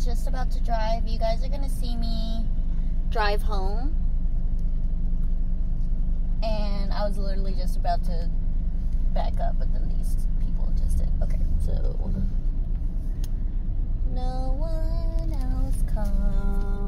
was just about to drive. You guys are gonna see me drive home. And I was literally just about to back up, but then these people just did. Okay, so no one else come.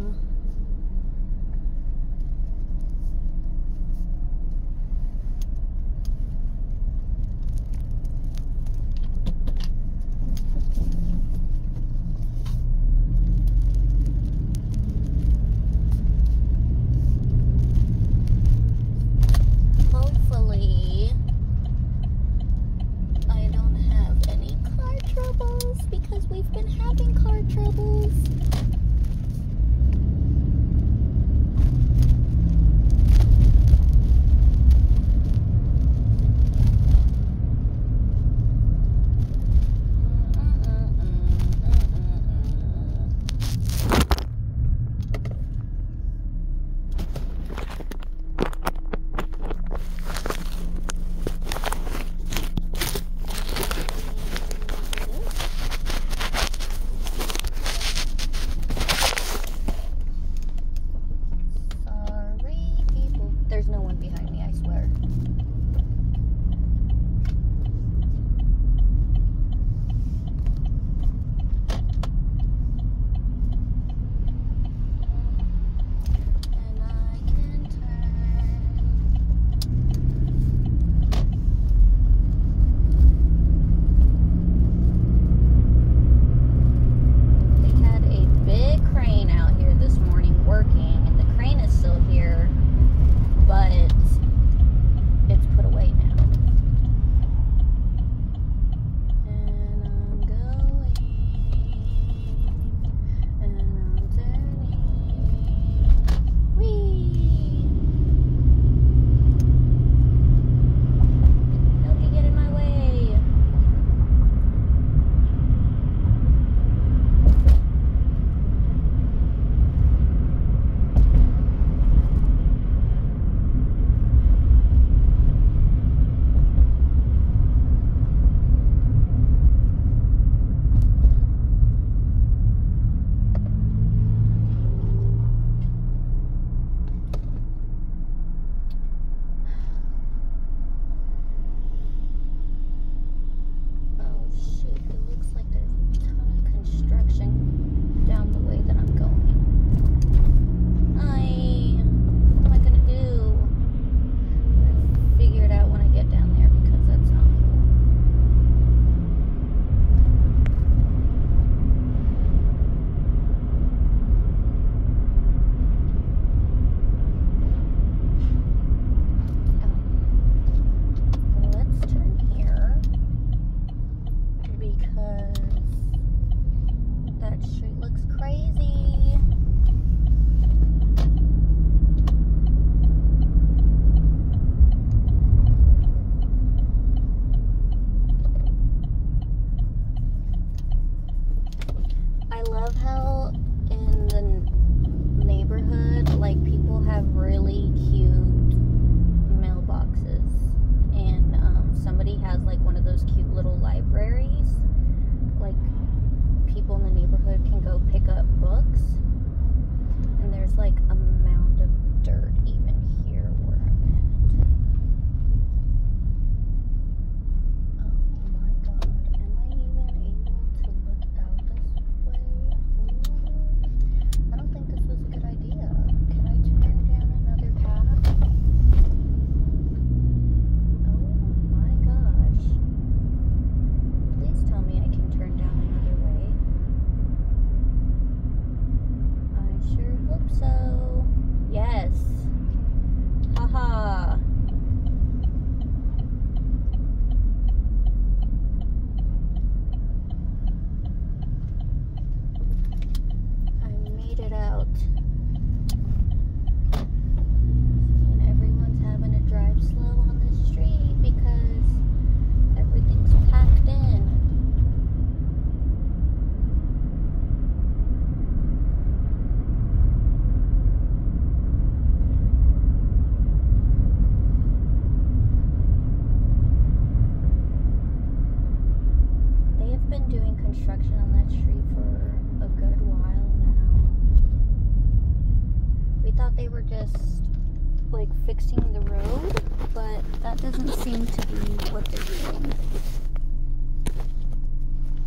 little libraries. Like people in the neighborhood can go pick up books. And there's like a mound of dirt construction on that street for a good while now. We thought they were just like fixing the road, but that doesn't seem to be what they're doing.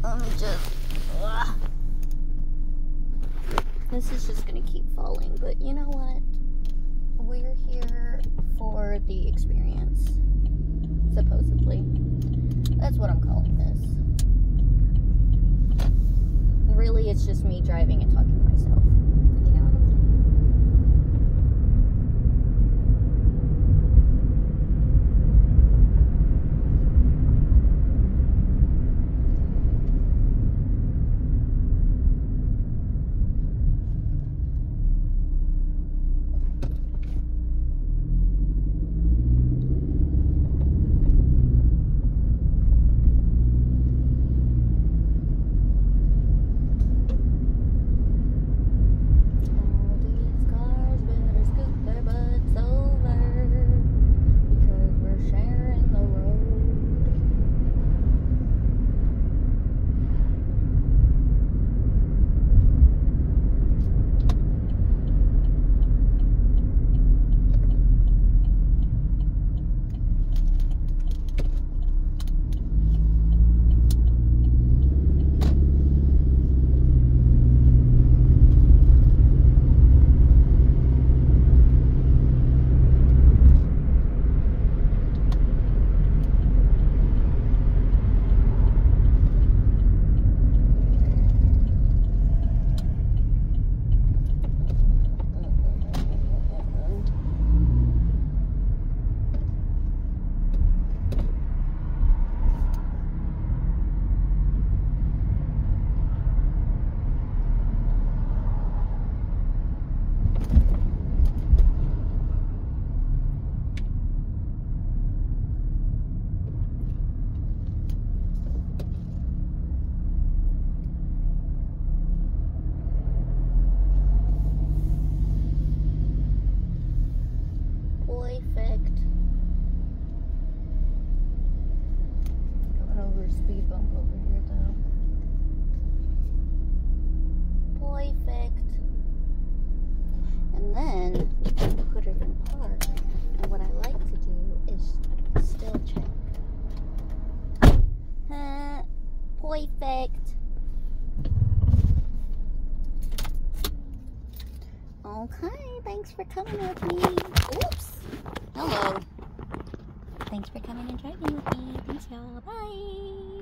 Let me just. Ugh. This is just gonna keep falling, but you know what? We're here for the experience, supposedly. That's what I'm calling it's just me driving and talking to myself. Perfect. Okay, thanks for coming with me. Oops. Hello. Thanks for coming and driving with me. Thanks, y'all. Bye.